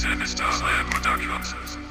Sinister Slam Productions.